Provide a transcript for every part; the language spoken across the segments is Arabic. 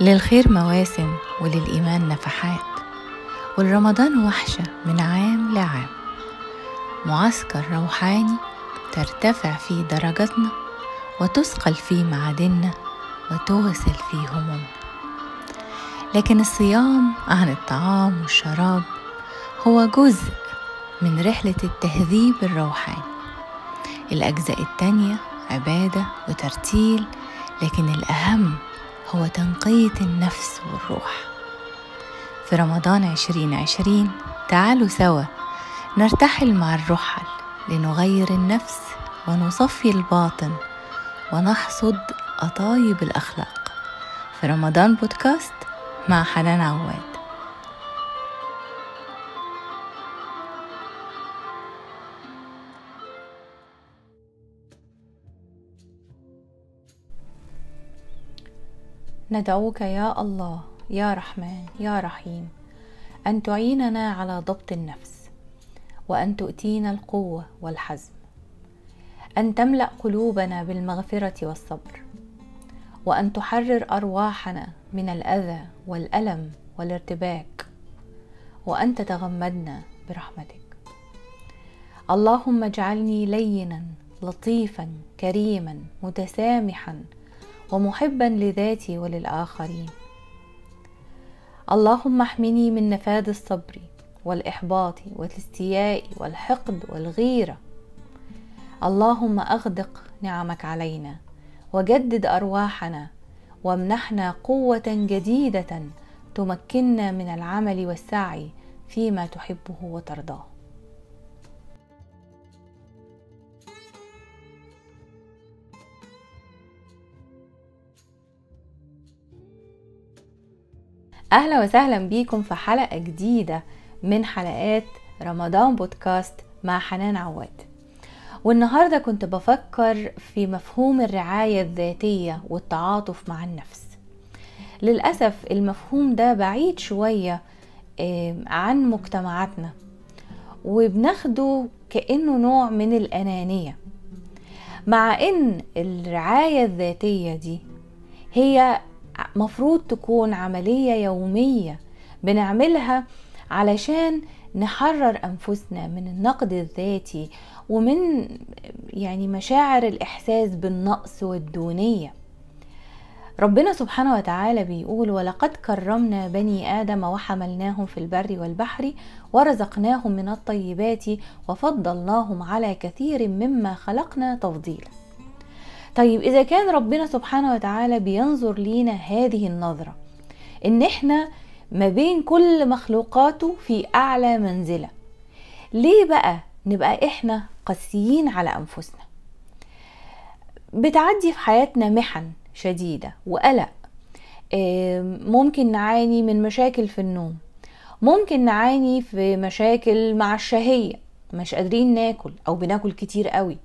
للخير مواسم وللإيمان نفحات والرمضان وحشة من عام لعام. معسكر روحاني ترتفع فيه درجاتنا وتثقل فيه معادننا وتغسل فيه همومنا. لكن الصيام عن الطعام والشراب هو جزء من رحلة التهذيب الروحاني. الأجزاء التانية عبادة وترتيل لكن الأهم هو تنقية النفس والروح. في رمضان عشرين عشرين تعالوا سوا نرتحل مع الرحل لنغير النفس ونصفي الباطن ونحصد أطايب الأخلاق. في رمضان بودكاست مع حنان عواد. ندعوك يا الله يا رحمن يا رحيم أن تعيننا على ضبط النفس وأن تؤتينا القوة والحزم أن تملأ قلوبنا بالمغفرة والصبر وأن تحرر أرواحنا من الأذى والألم والارتباك وأن تتغمدنا برحمتك. اللهم اجعلني لينا لطيفا كريما متسامحا ومحبا لذاتي وللآخرين. اللهم احمني من نفاذ الصبر والإحباط والاستياء والحقد والغيرة. اللهم أغدق نعمك علينا وجدد أرواحنا وامنحنا قوة جديدة تمكننا من العمل والسعي فيما تحبه وترضاه. أهلا وسهلا بيكم في حلقة جديدة من حلقات رمضان بودكاست مع حنان عواد. والنهاردة كنت بفكر في مفهوم الرعاية الذاتية والتعاطف مع النفس. للأسف المفهوم ده بعيد شوية عن مجتمعاتنا وبناخده كأنه نوع من الأنانية. مع إن الرعاية الذاتية دي هي مفروض تكون عملية يومية بنعملها علشان نحرر أنفسنا من النقد الذاتي ومن يعني مشاعر الإحساس بالنقص والدونية. ربنا سبحانه وتعالى بيقول ولقد كرمنا بني آدم وحملناهم في البر والبحر ورزقناهم من الطيبات وفضلناهم على كثير مما خلقنا تفضيلا طيب إذا كان ربنا سبحانه وتعالى بينظر لينا هذه النظرة إن إحنا ما بين كل مخلوقاته في أعلى منزلة ليه بقى نبقى إحنا قاسيين على أنفسنا؟ بتعدي في حياتنا محن شديدة وقلق ممكن نعاني من مشاكل في النوم ممكن نعاني في مشاكل مع الشهية مش قادرين ناكل أو بناكل كتير قوي.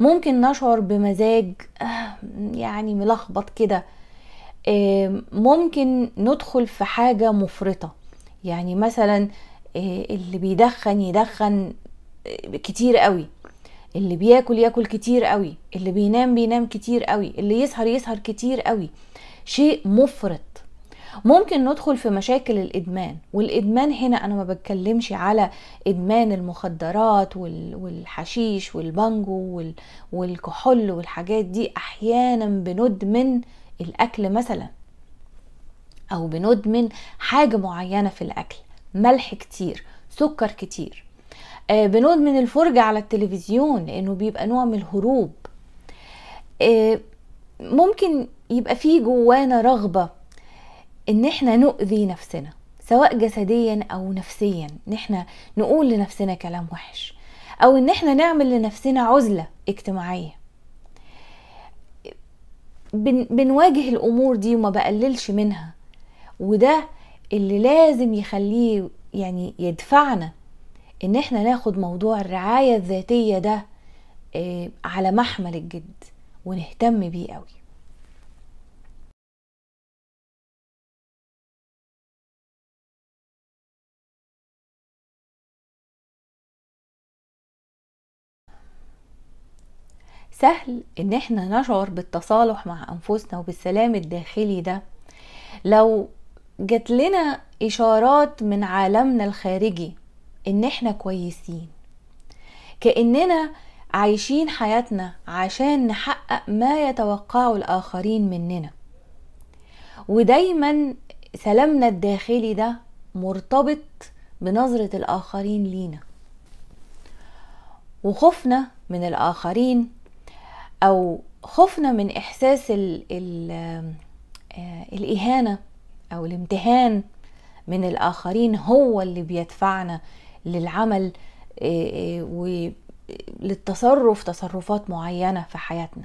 ممكن نشعر بمزاج يعني ملخبط كده. ممكن ندخل في حاجة مفرطة. يعني مثلا اللي بيدخن يدخن كتير قوي. اللي بياكل ياكل كتير قوي. اللي بينام بينام كتير قوي. اللي يسهر يسهر كتير قوي. شيء مفرط. ممكن ندخل في مشاكل الإدمان والإدمان هنا أنا ما بتكلمش على إدمان المخدرات والحشيش والبانجو والكحول والحاجات دي أحيانا بندمن الأكل مثلا أو بندمن حاجة معينة في الأكل ملح كتير سكر كتير. آه بندمن الفرجة على التلفزيون لأنه بيبقى نوع من الهروب. آه ممكن يبقى فيه جوانا رغبة إن إحنا نؤذي نفسنا سواء جسديا أو نفسيا إن إحنا نقول لنفسنا كلام وحش أو إن إحنا نعمل لنفسنا عزلة اجتماعية. بن بنواجه الأمور دي وما بقللش منها وده اللي لازم يخليه يعني يدفعنا إن إحنا ناخد موضوع الرعاية الذاتية ده على محمل الجد ونهتم بيه قوي سهل إن إحنا نشعر بالتصالح مع أنفسنا وبالسلام الداخلي ده. لو جات لنا إشارات من عالمنا الخارجي إن إحنا كويسين كأننا عايشين حياتنا عشان نحقق ما يتوقعه الآخرين مننا. ودايما سلامنا الداخلي ده مرتبط بنظرة الآخرين لينا. وخوفنا من الآخرين أو خوفنا من إحساس ال ال آه الإهانة أو الامتهان من الآخرين هو اللي بيدفعنا للعمل آه وللتصرف تصرفات معينة في حياتنا.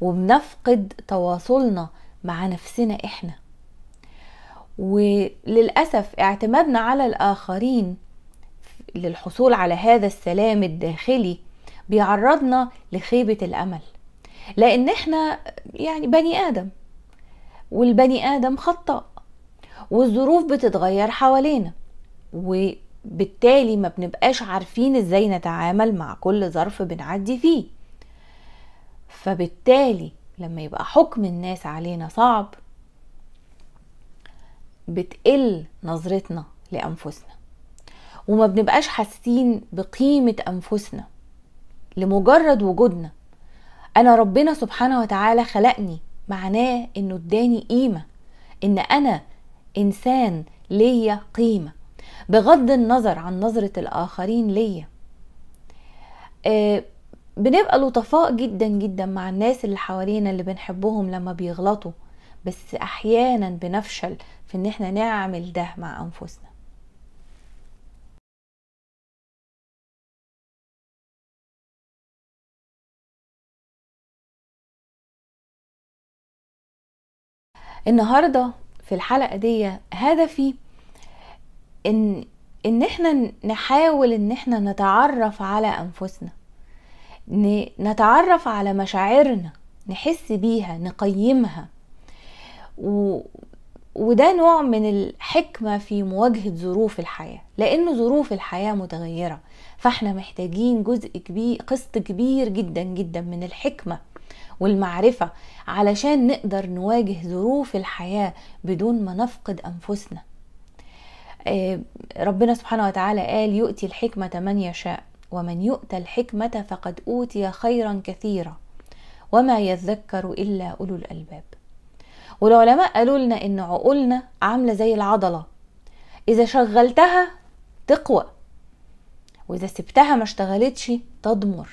وبنفقد تواصلنا مع نفسنا إحنا. وللأسف اعتمادنا على الآخرين للحصول على هذا السلام الداخلي بيعرضنا لخيبة الأمل. لأن إحنا يعني بني آدم والبني آدم خطاء والظروف بتتغير حوالينا وبالتالي ما بنبقاش عارفين إزاي نتعامل مع كل ظرف بنعدي فيه. فبالتالي لما يبقى حكم الناس علينا صعب بتقل نظرتنا لأنفسنا وما بنبقاش حاسين بقيمة أنفسنا. لمجرد وجودنا. أنا ربنا سبحانه وتعالى خلقني معناه إنه اداني قيمة إن أنا إنسان ليا قيمة. بغض النظر عن نظرة الآخرين ليا. آه بنبقى لطفاء جدا جدا مع الناس اللي حوالينا اللي بنحبهم لما بيغلطوا بس أحيانا بنفشل في إن إحنا نعمل ده مع أنفسنا. النهارده في الحلقة دي هدفي ان إن إحنا نحاول إن إحنا نتعرف على أنفسنا. نتعرف على مشاعرنا نحس بيها نقيمها. و... وده نوع من الحكمة في مواجهة ظروف الحياة. لأن ظروف الحياة متغيرة فإحنا محتاجين جزء كبير قسط كبير جدا جدا من الحكمة. والمعرفة علشان نقدر نواجه ظروف الحياة بدون ما نفقد أنفسنا. ربنا سبحانه وتعالى قال يؤتي الحكمة من يشاء ومن يؤتى الحكمة فقد أوتي خيرا كثيرا وما يذكر إلا أولو الألباب. والعلماء قالوا لنا إن عقولنا عاملة زي العضلة. إذا شغلتها تقوى وإذا سبتها ما اشتغلتش تضمر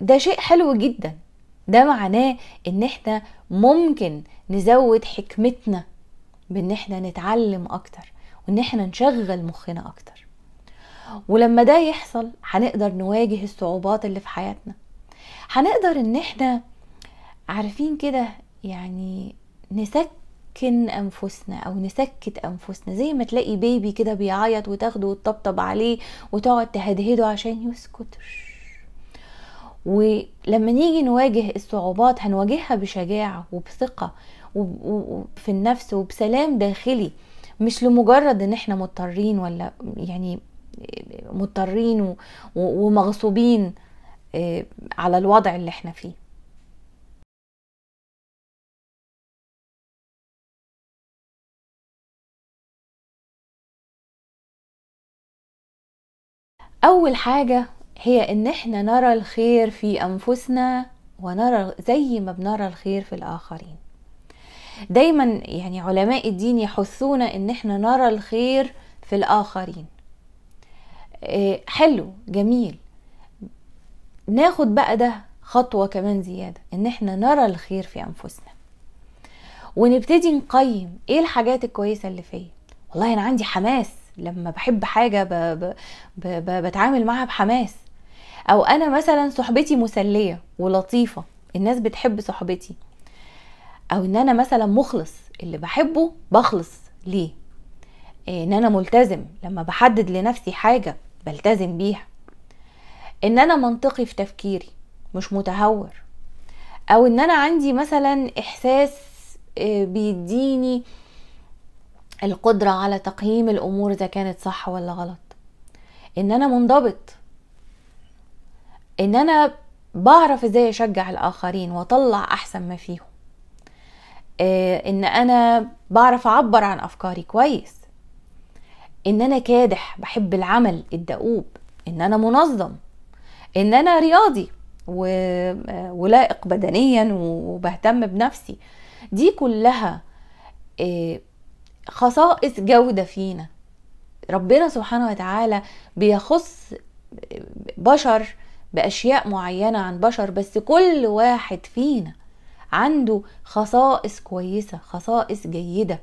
فده شيء حلو جدا. ده معناه إن إحنا ممكن نزود حكمتنا بإن إحنا نتعلم أكتر وإن إحنا نشغل مخنا أكتر. ولما ده يحصل هنقدر نواجه الصعوبات اللي في حياتنا. هنقدر إن إحنا عارفين كده يعني نسكن أنفسنا أو نسكت أنفسنا. زي ما تلاقي بيبي كده بيعيط وتاخده وتطبطب عليه وتقعد تهدهده عشان يسكت. ولما نيجي نواجه الصعوبات هنواجهها بشجاعة وبثقة وفي النفس وبسلام داخلي. مش لمجرد إن إحنا مضطرين ولا يعني مضطرين ومغصوبين على الوضع اللي إحنا فيه. أول حاجة هي إن إحنا نرى الخير في أنفسنا ونرى زي ما بنرى الخير في الآخرين. دايما يعني علماء الدين يحثونا إن إحنا نرى الخير في الآخرين. حلو جميل. ناخد بقى ده خطوة كمان زيادة إن إحنا نرى الخير في أنفسنا. ونبتدي نقيم إيه الحاجات الكويسة اللي فيا؟ والله أنا عندي حماس. لما بحب حاجة ب... ب... ب... بتعامل معاها بحماس. أو أنا مثلا صحبتي مسلية ولطيفة الناس بتحب صحبتي. أو إن أنا مثلا مخلص اللي بحبه بخلص. ليه؟ إن أنا ملتزم. لما بحدد لنفسي حاجة بلتزم بيها. إن أنا منطقي في تفكيري مش متهور. أو إن أنا عندي مثلا إحساس بيديني القدرة على تقييم الأمور إذا كانت صح ولا غلط. إن أنا منضبط. إن أنا بعرف إزاي أشجع الآخرين وأطلع أحسن ما فيهم. آه، إن أنا بعرف أعبر عن أفكاري كويس. إن أنا كادح بحب العمل الدؤوب. إن أنا منظم. إن أنا رياضي و- ولائق بدنيا وبهتم بنفسي. دي كلها آه، خصائص جودة فينا. ربنا سبحانه وتعالى بيخص بشر بأشياء معينة عن بشر بس كل واحد فينا عنده خصائص كويسة خصائص جيدة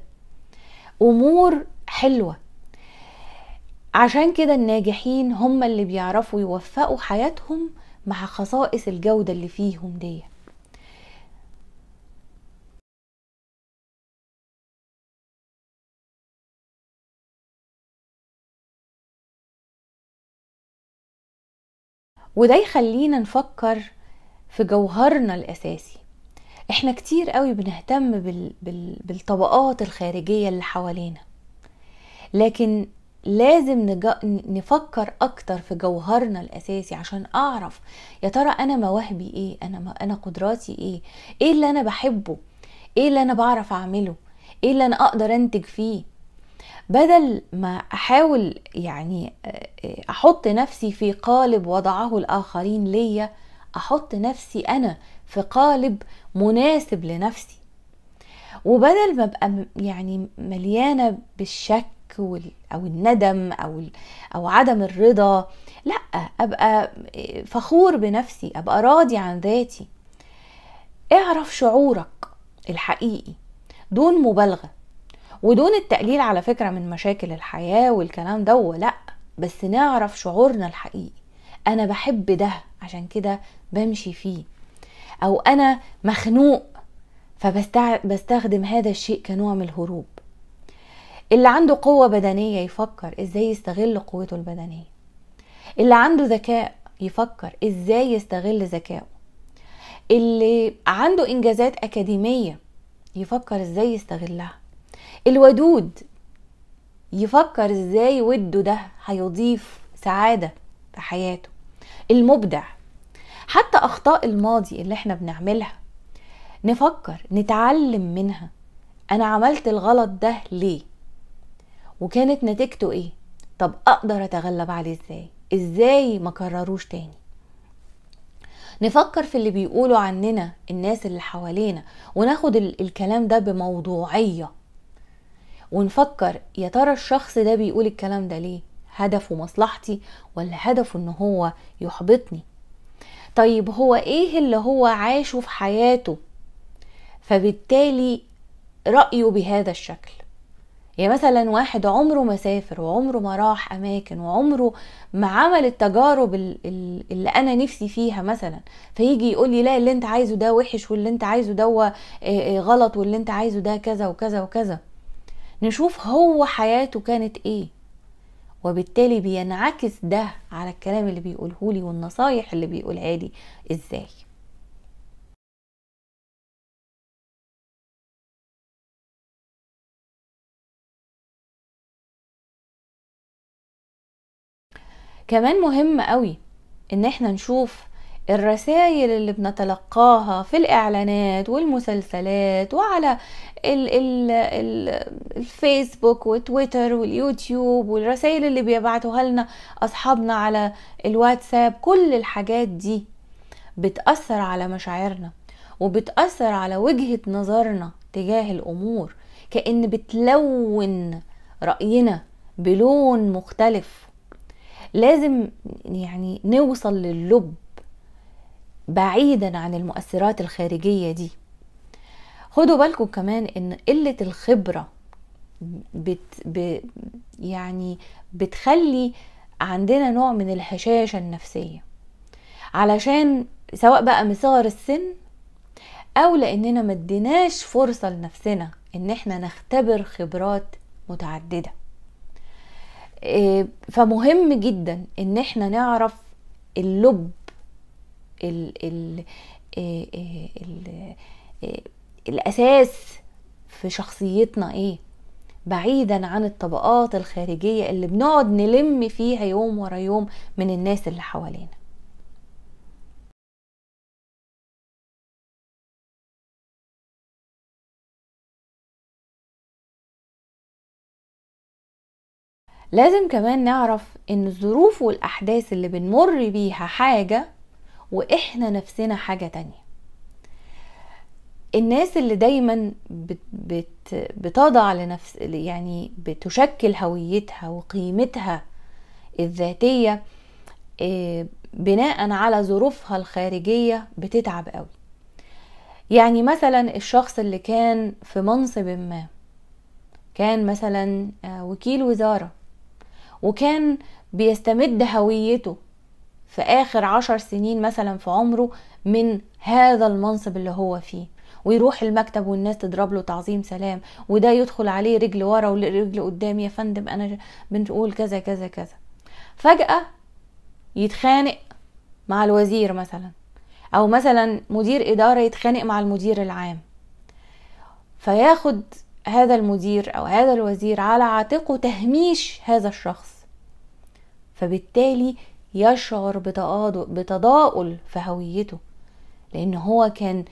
أمور حلوة. عشان كده الناجحين هم اللي بيعرفوا يوفقوا حياتهم مع خصائص الجودة اللي فيهم دي وده يخلينا نفكر في جوهرنا الأساسي. إحنا كتير قوي بنهتم بال... بال... بالطبقات الخارجية اللي حوالينا. لكن لازم نج... نفكر أكتر في جوهرنا الأساسي عشان أعرف يا ترى أنا مواهبي إيه؟ أنا م... أنا قدراتي إيه؟ إيه اللي أنا بحبه؟ إيه اللي أنا بعرف أعمله؟ إيه اللي أنا أقدر أنتج فيه؟ بدل ما أحاول يعني أحط نفسي في قالب وضعه الآخرين ليا أحط نفسي أنا في قالب مناسب لنفسي. وبدل ما أبقى يعني مليانة بالشك أو الندم أو أو عدم الرضا لأ أبقى فخور بنفسي أبقى راضي عن ذاتي. اعرف شعورك الحقيقي دون مبالغة. ودون التقليل على فكرة من مشاكل الحياة والكلام ده لا بس نعرف شعورنا الحقيقي. أنا بحب ده عشان كده بمشي فيه. أو أنا مخنوق فبستخدم هذا الشيء كنوع من الهروب. اللي عنده قوة بدنية يفكر إزاي يستغل قوته البدنية. اللي عنده ذكاء يفكر إزاي يستغل ذكائه. اللي عنده إنجازات أكاديمية يفكر إزاي يستغلها. الودود يفكر إزاي وده ده هيضيف سعادة في حياته. المبدع حتى أخطاء الماضي اللي إحنا بنعملها نفكر نتعلم منها. أنا عملت الغلط ده ليه؟ وكانت نتيجته إيه؟ طب أقدر أتغلب عليه إزاي؟ إزاي ما كرروش تاني؟ نفكر في اللي بيقولوا عننا الناس اللي حوالينا وناخد الكلام ده بموضوعية. ونفكر يا ترى الشخص ده بيقول الكلام ده ليه؟ هدفه مصلحتي ولا هدفه إن هو يحبطني؟ طيب هو إيه اللي هو عاشه في حياته؟ فبالتالي رأيه بهذا الشكل. يعني مثلا واحد عمره ما سافر وعمره ما راح أماكن وعمره ما عمل التجارب اللي أنا نفسي فيها مثلا فيجي يقول لي لا اللي أنت عايزه ده وحش واللي أنت عايزه ده غلط واللي أنت عايزه ده كذا وكذا وكذا. نشوف هو حياته كانت إيه. وبالتالي بينعكس ده على الكلام اللي بيقوله لي والنصايح اللي بيقولها لي. إزاي؟ كمان مهم قوي إن إحنا نشوف الرسائل اللي بنتلقاها في الإعلانات والمسلسلات وعلى ال ال ال الفيسبوك وتويتر واليوتيوب والرسائل اللي بيبعتوها لنا أصحابنا على الواتساب كل الحاجات دي بتأثر على مشاعرنا وبتأثر على وجهة نظرنا تجاه الأمور كأن بتلون رأينا بلون مختلف. لازم يعني نوصل للب بعيدا عن المؤثرات الخارجية دي. خدوا بالكم كمان إن قلة الخبرة بت ب يعني بتخلي عندنا نوع من الهشاشة النفسية. علشان سواء بقى من صغر السن أو لأننا مديناش فرصة لنفسنا إن إحنا نختبر خبرات متعددة. فمهم جدا إن إحنا نعرف اللب ال ال ال ال الأساس في شخصيتنا إيه؟ بعيدا عن الطبقات الخارجية اللي بنقعد نلم فيها يوم ورا يوم من الناس اللي حوالينا. لازم كمان نعرف إن الظروف والأحداث اللي بنمر بيها حاجة وإحنا نفسنا حاجة تانية. الناس اللي دايما بت بت بتضع لنفس يعني بتشكل هويتها وقيمتها الذاتية آه، بناء على ظروفها الخارجية بتتعب قوي. يعني مثلا الشخص اللي كان في منصب ما كان مثلا آه، وكيل وزارة وكان بيستمد هويته في آخر عشر سنين مثلا في عمره من هذا المنصب اللي هو فيه. ويروح المكتب والناس تضرب له تعظيم سلام وده يدخل عليه رجل ورا ورجل قدام يا فندم أنا بنقول كذا كذا كذا. فجأة يتخانق مع الوزير مثلا أو مثلا مدير إدارة يتخانق مع المدير العام. فياخد هذا المدير أو هذا الوزير على عاتقه تهميش هذا الشخص. فبالتالي يشعر بتضاؤل في هويته لأن هو كان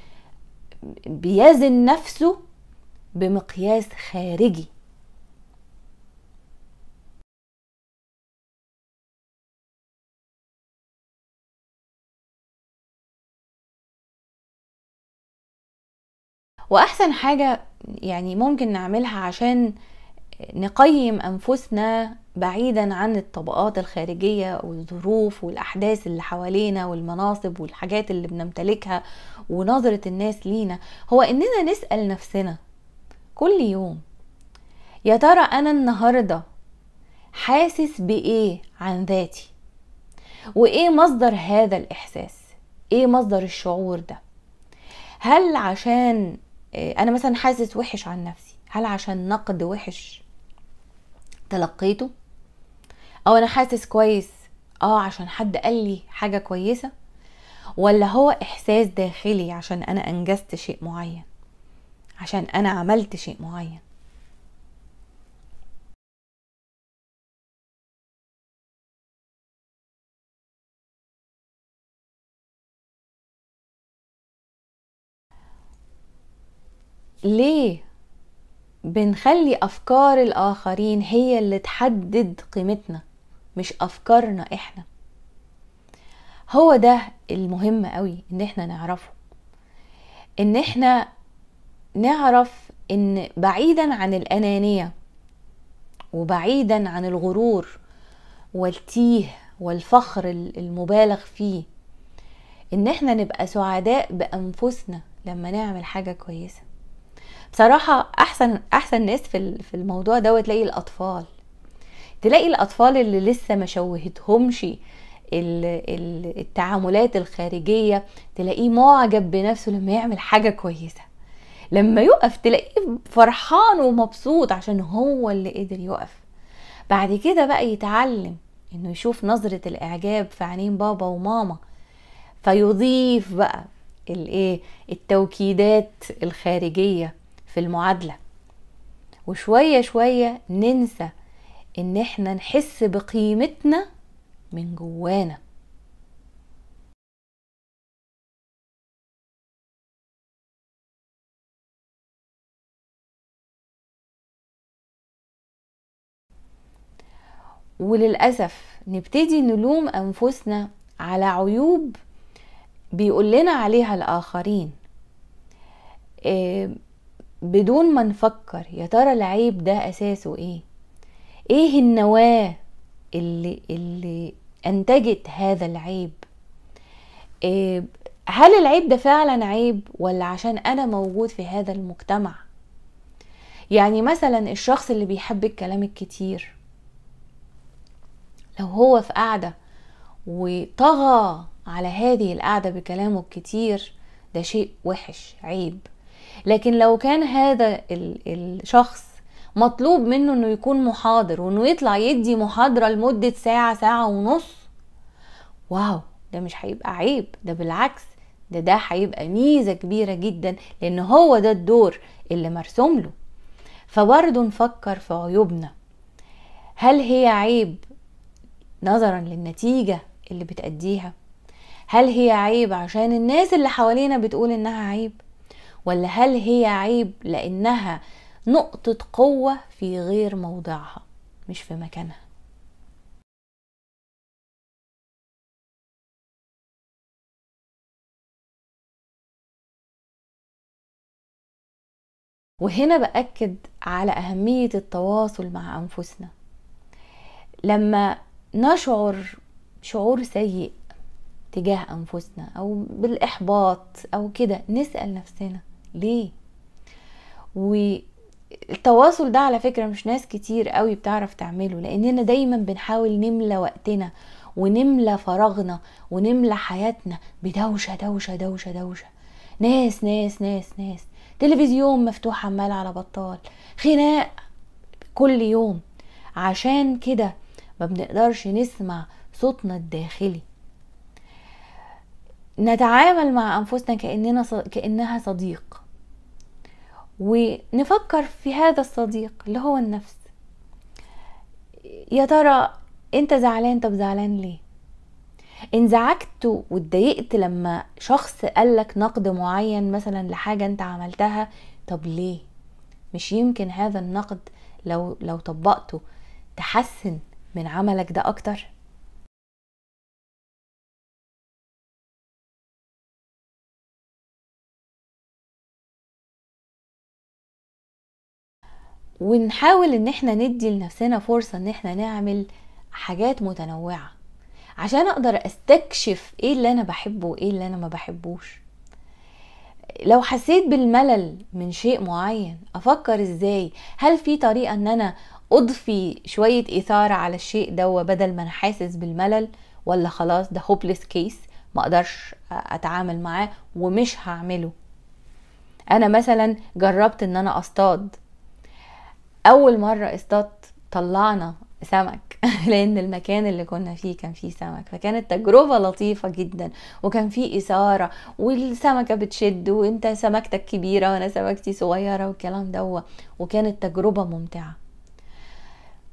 بيزن نفسه بمقياس خارجي. وأحسن حاجة يعني ممكن نعملها عشان نقيم أنفسنا بعيدا عن الطبقات الخارجية والظروف والأحداث اللي حوالينا والمناصب والحاجات اللي بنمتلكها ونظرة الناس لينا هو إننا نسأل نفسنا كل يوم يا ترى أنا النهارده حاسس بإيه عن ذاتي؟ وإيه مصدر هذا الإحساس؟ إيه مصدر الشعور ده؟ هل عشان آه، أنا مثلا حاسس وحش عن نفسي هل عشان نقد وحش تلقيته؟ أو أنا حاسس كويس. آه عشان حد قال لي حاجة كويسة؟ ولا هو إحساس داخلي عشان أنا أنجزت شيء معين؟ عشان أنا عملت شيء معين. ليه بنخلي أفكار الآخرين هي اللي تحدد قيمتنا؟ مش أفكارنا إحنا. هو ده المهم قوي إن إحنا نعرفه. إن إحنا نعرف إن بعيدا عن الأنانية وبعيدا عن الغرور والتيه والفخر المبالغ فيه إن إحنا نبقى سعداء بأنفسنا لما نعمل حاجة كويسة. بصراحة أحسن أحسن ناس في الموضوع ده تلاقي الأطفال. تلاقي الأطفال اللي لسه ما شوهتهمش التعاملات الخارجية تلاقيه معجب بنفسه لما يعمل حاجة كويسة. لما يقف تلاقيه فرحان ومبسوط عشان هو اللي قدر يقف. بعد كده بقى يتعلم إنه يشوف نظرة الإعجاب في عينين بابا وماما فيضيف بقى الإيه؟ التوكيدات الخارجية في المعادلة. وشوية شوية ننسى إن إحنا نحس بقيمتنا من جوانا. وللأسف نبتدي نلوم أنفسنا على عيوب بيقول لنا عليها الآخرين. إيه بدون ما نفكر يا ترى العيب ده أساسه إيه؟ إيه النواة اللي اللي أنتجت هذا العيب؟ إيه هل العيب ده فعلا عيب ولا عشان أنا موجود في هذا المجتمع؟ يعني مثلا الشخص اللي بيحب الكلام الكتير لو هو في قعده وطغى على هذه القعده بكلامه الكتير ده شيء وحش عيب. لكن لو كان هذا الشخص مطلوب منه إنه يكون محاضر وإنه يطلع يدي محاضرة لمدة ساعة ساعة ونص. واو ده مش هيبقى عيب ده بالعكس ده ده هيبقى ميزة كبيرة جدا لأن هو ده الدور اللي مرسوم له. فبرضه نفكر في عيوبنا. هل هي عيب نظرا للنتيجة اللي بتأديها؟ هل هي عيب عشان الناس اللي حوالينا بتقول إنها عيب؟ ولا هل هي عيب لأنها نقطة قوة في غير موضعها مش في مكانها. وهنا بأكد على أهمية التواصل مع أنفسنا. لما نشعر شعور سيء تجاه أنفسنا أو بالإحباط أو كده نسأل نفسنا ليه؟ والتواصل ده على فكرة مش ناس كتير قوي بتعرف تعمله لأننا دايما بنحاول نملى وقتنا ونملى فراغنا ونملى حياتنا بدوشة دوشة دوشة دوشة. ناس ناس ناس ناس. تلفزيون مفتوح عمال على بطال. خناق كل يوم. عشان كده ما بنقدرش نسمع صوتنا الداخلي. نتعامل مع أنفسنا كأننا كأنها صديق. ونفكر في هذا الصديق اللي هو النفس. يا ترى أنت زعلان؟ طب زعلان ليه؟ انزعجت واتضايقت لما شخص قالك نقد معين مثلا لحاجة أنت عملتها طب ليه؟ مش يمكن هذا النقد لو لو طبقته تحسن من عملك ده أكتر؟ ونحاول إن إحنا ندي لنفسنا فرصة إن إحنا نعمل حاجات متنوعة عشان أقدر أستكشف إيه اللي أنا بحبه وإيه اللي أنا ما بحبوش. لو حسيت بالملل من شيء معين أفكر إزاي؟ هل في طريقة إن أنا أضفي شوية إثارة على الشيء ده بدل ما أنا حاسس بالملل؟ ولا خلاص ده هوبليس كيس ما أقدرش أتعامل معاه ومش هعمله؟ أنا مثلا جربت إن أنا أصطاد. أول مرة اصطادت طلعنا سمك لأن المكان اللي كنا فيه كان فيه سمك فكانت تجربة لطيفة جدا وكان فيه إثارة والسمكة بتشد وأنت سمكتك كبيرة وأنا سمكتي صغيرة والكلام ده وكانت تجربة ممتعة.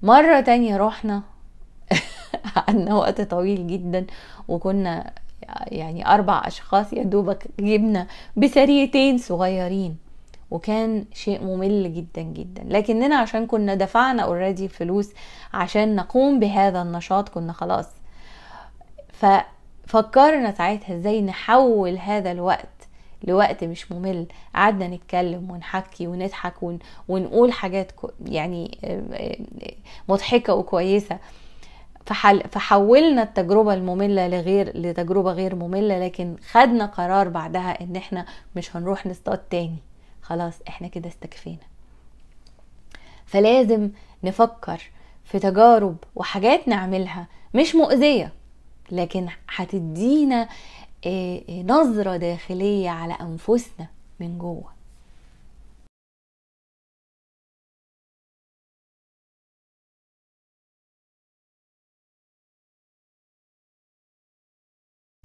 مرة تانية رحنا قعدنا وقت طويل جدا وكنا يعني أربع أشخاص يا دوبك جبنا بسريتين صغيرين. وكان شيء ممل جدا جدا. لكننا عشان كنا دفعنا اوريدي فلوس عشان نقوم بهذا النشاط كنا خلاص. ففكرنا ساعتها إزاي نحول هذا الوقت لوقت مش ممل. قعدنا نتكلم ونحكي ونضحك ون... ونقول حاجات. يعني مضحكة وكويسة. فحل... فحولنا التجربة المملة لغير لتجربة غير مملة لكن خدنا قرار بعدها إن إحنا مش هنروح نصطاد تاني. خلاص إحنا كده استكفينا. فلازم نفكر في تجارب وحاجات نعملها مش مؤذية لكن هتدينا نظرة داخلية على أنفسنا من جوه.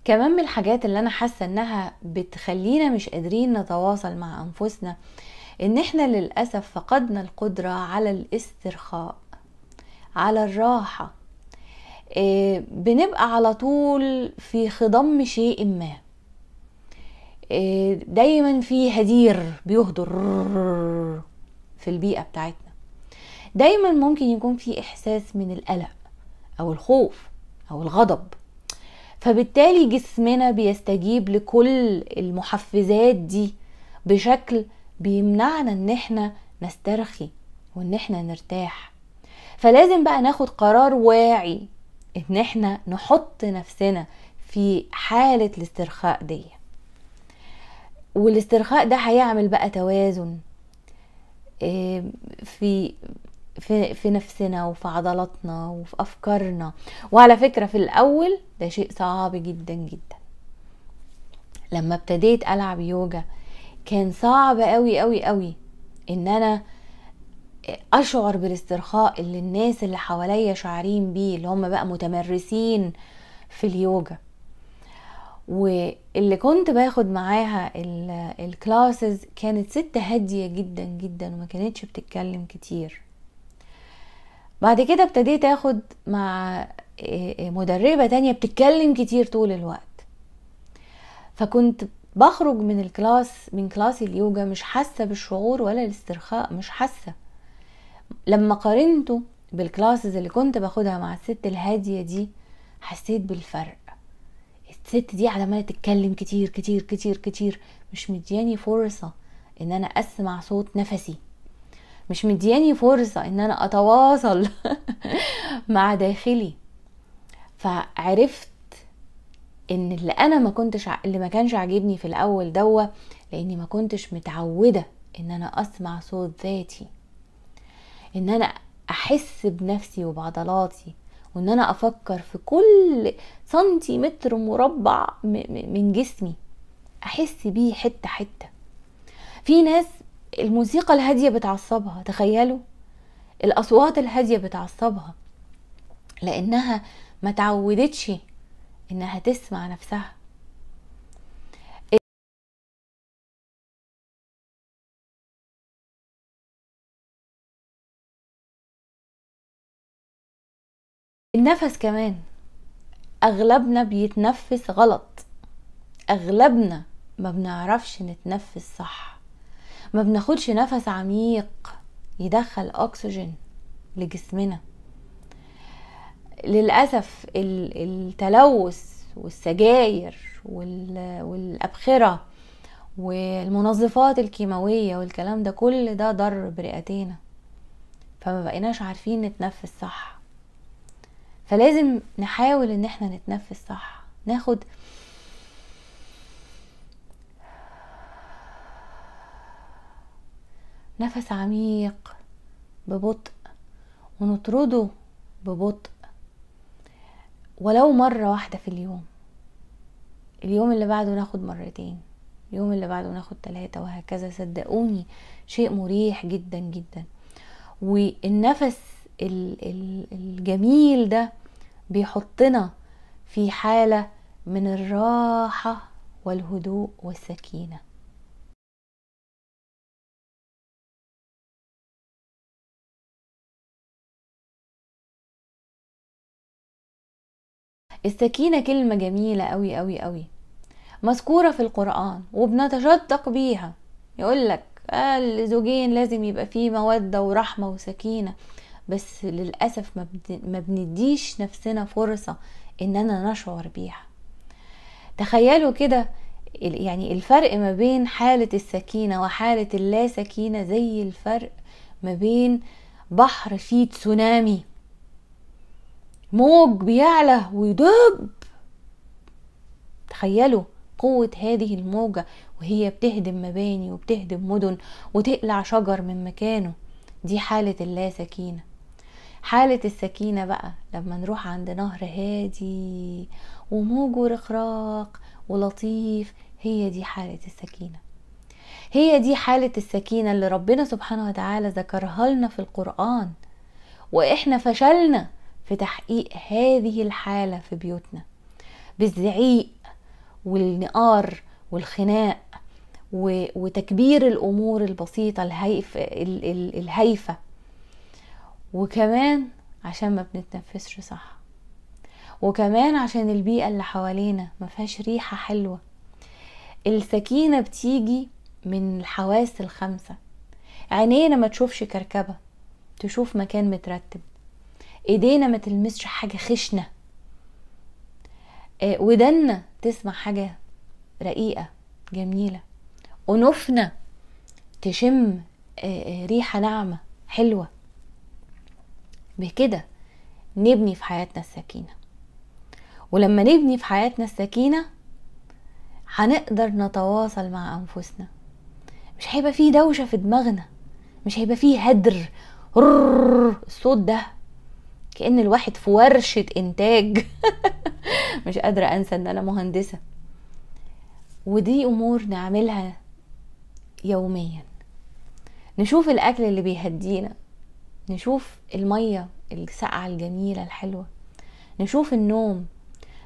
كمان من الحاجات اللي أنا حاسة إنها بتخلينا مش قادرين نتواصل مع أنفسنا إن إحنا للأسف فقدنا القدرة على الاسترخاء على الراحة. إيه بنبقى على طول في خضم شيء ما. إيه دايما في هدير بيهدر في البيئة بتاعتنا. دايما ممكن يكون في إحساس من القلق أو الخوف أو الغضب. فبالتالي جسمنا بيستجيب لكل المحفزات دي بشكل بيمنعنا إن إحنا نسترخي وإن إحنا نرتاح. فلازم بقى ناخد قرار واعي إن إحنا نحط نفسنا في حالة الاسترخاء دي. والاسترخاء ده هيعمل بقى توازن في في في نفسنا وفي عضلاتنا وفي أفكارنا. وعلى فكرة في الأول ده شيء صعب جدا جدا. لما ابتديت ألعب يوجا كان صعب قوي قوي قوي إن أنا أشعر بالاسترخاء اللي الناس اللي حواليا شعرين بيه اللي هم بقى متمرسين في اليوجا. واللي كنت باخد معاها ال classes كانت ست هادية جدا جدا وما كانتش بتتكلم كتير. بعد كده ابتديت آخد مع مدربة تانية بتتكلم كتير طول الوقت. فكنت بخرج من ال class من class اليوجا مش حاسة بالشعور ولا الاسترخاء مش حاسة. لما قارنته بال classes اللي كنت باخدها مع الست الهادية دي حسيت بالفرق. الست دي عمالة تتكلم كتير كتير كتير كتير مش مدياني فرصة إن أنا أسمع صوت نفسي. مش مدياني فرصة إن أنا أتواصل مع داخلي. فعرفت إن اللي أنا ما كنتش. اللي ما كانش عاجبني في الأول دوا لأني ما كنتش متعودة إن أنا أسمع صوت ذاتي. إن أنا أحس بنفسي وبعضلاتي وإن أنا أفكر في كل سنتيمتر مربع من جسمي. أحس بيه حتة حتة. في ناس الموسيقى الهادية بتعصبها تخيلوا. الأصوات الهادية بتعصبها لأنها ما تعودتش إنها تسمع نفسها. النفس كمان أغلبنا بيتنفس غلط. أغلبنا ما بنعرفش نتنفس صح. ما بناخدش نفس عميق يدخل أكسجين لجسمنا. للأسف التلوث والسجاير والأبخرة والمنظفات الكيماوية والكلام ده كل ده ضر برئتينا فما بقيناش عارفين نتنفس صح. فلازم نحاول إن إحنا نتنفس صح. ناخد نفس عميق ببطء ونطرده ببطء. ولو مرة واحدة في اليوم. اليوم اللي بعده ناخد مرتين. اليوم اللي بعده ناخد ثلاثة وهكذا. صدقوني شيء مريح جدا جدا. والنفس الجميل ده بيحطنا في حالة من الراحة والهدوء والسكينة. السكينة كلمة جميلة قوي قوي قوي مذكورة في القرآن وبنتشدق بيها. يقولك الزوجين لازم يبقى فيه مودة ورحمة وسكينة. بس للأسف ما بنديش نفسنا فرصة إننا نشعر بيها. تخيلوا كده يعني الفرق ما بين حالة السكينة وحالة اللا سكينة زي الفرق ما بين بحر فيه تسونامي. موج بيعلى ويدب. تخيلوا قوة هذه الموجة وهي بتهدم مباني وبتهدم مدن وتقلع شجر من مكانه. دي حالة اللا سكينة. حالة السكينة بقى لما نروح عند نهر هادي وموج ورقراق ولطيف هي دي حالة السكينة. هي دي حالة السكينة اللي ربنا سبحانه وتعالى ذكرها لنا في القرآن. وإحنا فشلنا في تحقيق هذه الحالة في بيوتنا. بالزعيق والنقار والخناق وتكبير الأمور البسيطة الهيف الهيفة. وكمان عشان ما بنتنفسش صح. وكمان عشان البيئة اللي حوالينا ما فيهاش ريحة حلوة. السكينة بتيجي من الحواس الخمسة. عينينا ما تشوفش كركبة تشوف مكان مترتب. ايدينا ما تلمسش حاجة خشنة. آه، ودنا تسمع حاجة رقيقة جميلة. ونفنا تشم آه، آه، ريحة ناعمة حلوة. بكده نبني في حياتنا السكينة. ولما نبني في حياتنا السكينة هنقدر نتواصل مع أنفسنا. مش هيبقى فيه دوشة في دماغنا مش هيبقى فيه هدر الصوت ده. كأن الواحد في ورشة إنتاج. مش قادرة أنسى إن أنا مهندسة. ودي أمور نعملها يوميا. نشوف الأكل اللي بيهدينا. نشوف المية الساقعة الجميلة الحلوة. نشوف النوم.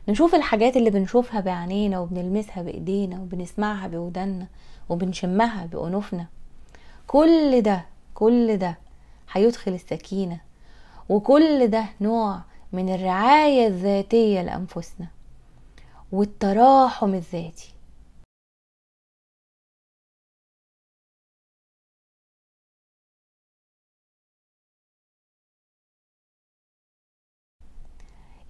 نشوف الحاجات اللي بنشوفها بعينينا وبنلمسها بإيدينا وبنسمعها بودنا وبنشمها بأنوفنا. كل ده كل ده هيدخل السكينة. وكل ده نوع من الرعاية الذاتية لأنفسنا والتراحم الذاتي.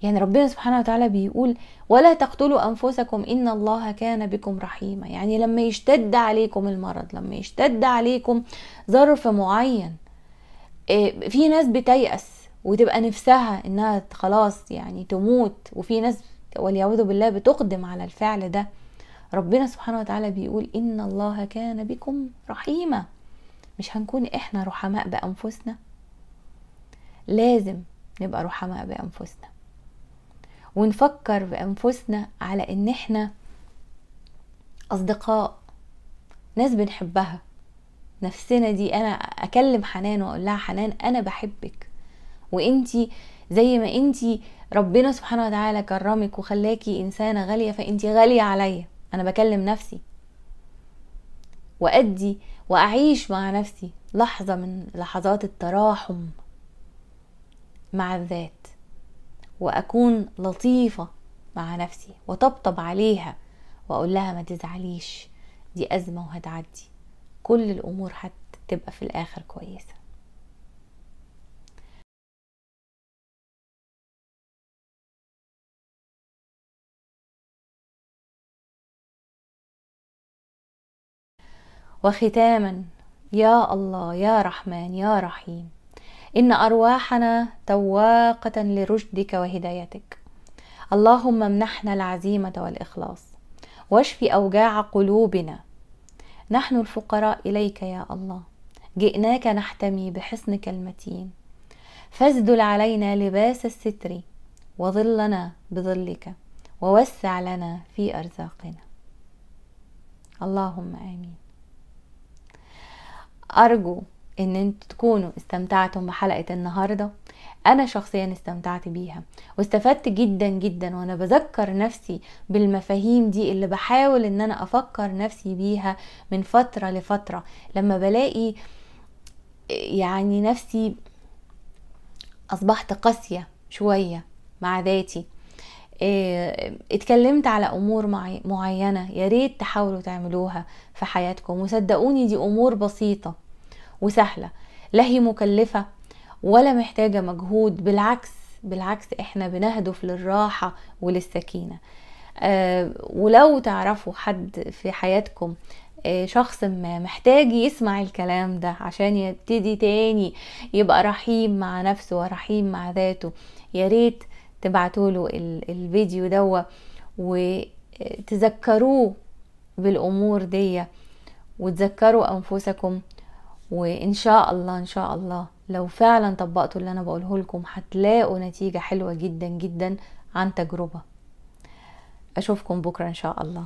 يعني ربنا سبحانه وتعالى بيقول ولا تقتلوا أنفسكم إن الله كان بكم رحيما. يعني لما يشتد عليكم المرض لما يشتد عليكم ظرف معين إيه، في ناس بتيأس. وتبقى نفسها إنها خلاص يعني تموت وفي ناس والعياذ بالله بتقدم على الفعل ده. ربنا سبحانه وتعالى بيقول إن الله كان بكم رحيما. مش هنكون إحنا رحماء بأنفسنا؟ لازم نبقى رحماء بأنفسنا. ونفكر بأنفسنا على إن إحنا أصدقاء ناس بنحبها. نفسنا دي أنا أكلم حنان وأقول لها حنان أنا بحبك. وانتي زي ما انتي ربنا سبحانه وتعالى كرمك وخلاكي إنسانة غالية فانتي غالية عليا. أنا بكلم نفسي. وأدي وأعيش مع نفسي لحظة من لحظات التراحم مع الذات. وأكون لطيفة مع نفسي وطبطب عليها وأقول لها ما تزعليش دي أزمة وهتعدي. كل الأمور هتبقى في الآخر كويسة. وختاما يا الله يا رحمن يا رحيم. إن أرواحنا تواقة لرشدك وهدايتك. اللهم امنحنا العزيمة والإخلاص. واشف أوجاع قلوبنا. نحن الفقراء إليك يا الله. جئناك نحتمي بحصنك المتين. فاسدل علينا لباس الستر وظلنا بظلك. ووسع لنا في أرزاقنا. اللهم آمين. أرجو إن أنتوا تكونوا استمتعتم بحلقة النهاردة. أنا شخصيا استمتعت بيها واستفدت جدا جدا وأنا بذكر نفسي بالمفاهيم دي اللي بحاول إن أنا أفكر نفسي بيها من فترة لفترة. لما بلاقي يعني نفسي أصبحت قاسية شوية مع ذاتي إيه، اتكلمت على أمور معينة يا ريت تحاولوا تعملوها في حياتكم وصدقوني دي أمور بسيطة. وسهلة لا هي مكلفة ولا محتاجة مجهود بالعكس بالعكس إحنا بنهدف للراحة وللسكينة. أه ولو تعرفوا حد في حياتكم أه شخص ما محتاج يسمع الكلام ده عشان يبتدي تاني يبقى رحيم مع نفسه ورحيم مع ذاته يا ريت تبعتوا له الفيديو دوا وتذكروه بالأمور دي وتذكروا أنفسكم وإن شاء الله إن شاء الله لو فعلا طبقتوا اللي أنا بقوله لكم هتلاقوا نتيجة حلوة جدا جدا عن تجربة. أشوفكم بكرة إن شاء الله.